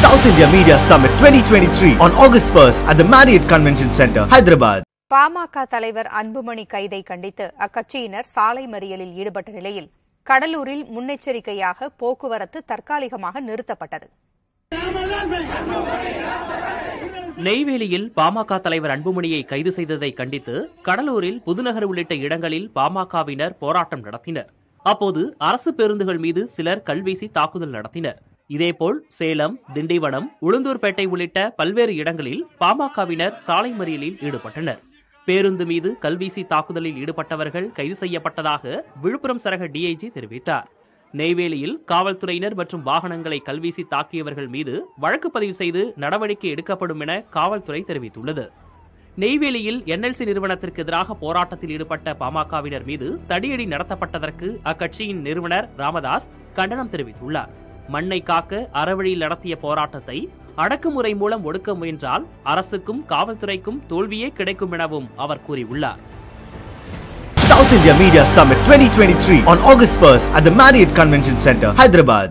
South India Media Summit 2023 on August 1st at the Marriott Convention Center, Hyderabad. PMK தலைவர் அன்புமணி கைதை கண்டித்து அக்கட்சியினர் சாலை மறியலில் ஈடுபட்ட நிலையில் கடலூரில் முன்னெச்சரிக்கையாக போக்குவரத்து தற்காலிகமாக நிறுத்தப்பட்டது. நெய்வேலியில் பாமக தலைவர் அன்புமணியை கைது செய்ததை கண்டித்து கடலூரில் புதுநகர் உள்ளிட்ட இடங்களில் பாமகவினர் போராட்டம் நடத்தினர். அப்போது அரசு பேருந்துகள் மீது சிலர் கல்வீசி தாக்குதல் நடத்தினர். இதேபோல் சேலம் திண்டிவனம் உளுந்தூர்பேட்டை உள்ளிட்ட பல்வேறு இடங்களில் பாமகவினர் சாலை மறியலில் ஈடுபட்டனர். பேருந்து மீது கல்வீசி தாக்குதலில் ஈடுபட்டவர்கள் கைது செய்யப்பட்டதாக விழுப்புரம் சரக டிஐஜி தெரிவித்தார். நெய்வேலியில் காவல்துறையினர் மற்றும் வாகனங்களை கல்வீசி தாக்கியவர்கள் மீது வழக்கு பதிவு செய்து நடவடிக்கை எடுக்கப்படும் என காவல்துறை தெரிவித்துள்ளது. நெய்வேலியில் என்எல்சி நிறுவனத்திற்கு எதிராக போராட்டத்தில் ஈடுபட்ட பாமகவினர் மீது தடியடி நடத்தப்பட்டதற்கு அக்கட்சியின் நிறுவனர் ராமதாஸ் கண்டனம் தெரிவித்துள்ளார். மண்ணை காக்க அறவழியில் நடத்திய போராட்டத்தை அடக்குமுறை மூலம் ஒடுக்க முயன்றால் அரசுக்கும் காவல்துறைக்கும் தோல்வியே கிடைக்கும் எனவும் அவர் கூறியுள்ளார் South India Media Summit 2023 on August 1st at the Marriott Convention Center, Hyderabad.